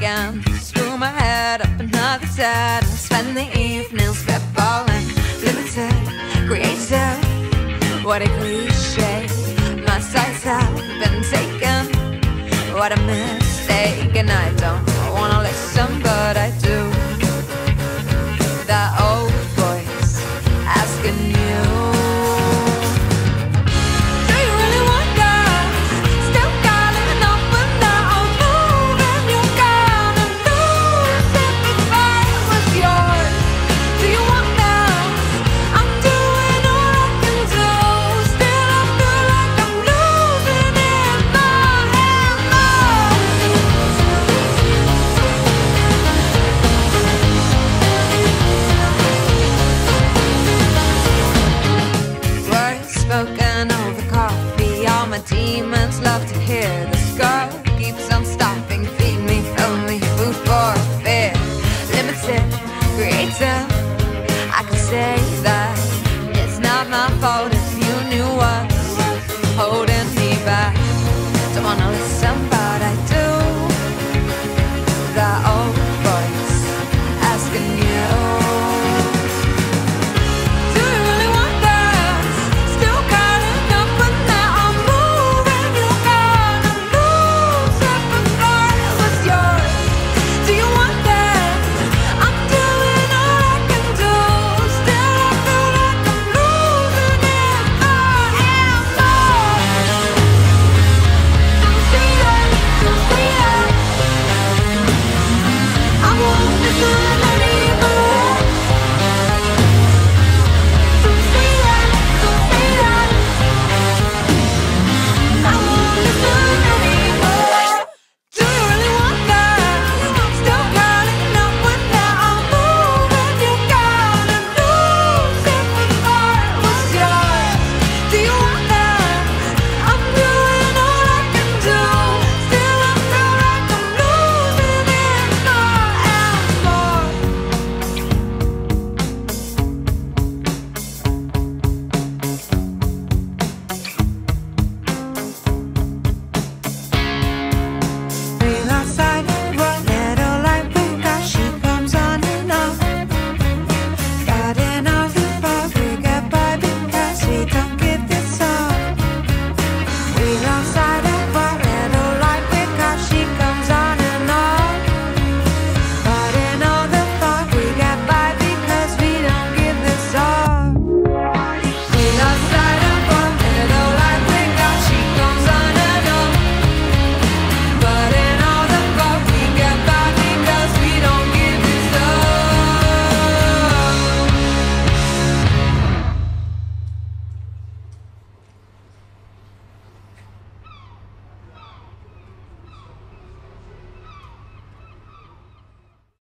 again. Screw my head up another time. Spend the evenings spitballing, limited, creative. What a cliche my sights have been taken. What a mistake, and I don't demons love to hear. The skull keeps on stopping. Feed me only food for fear. Limited, creative.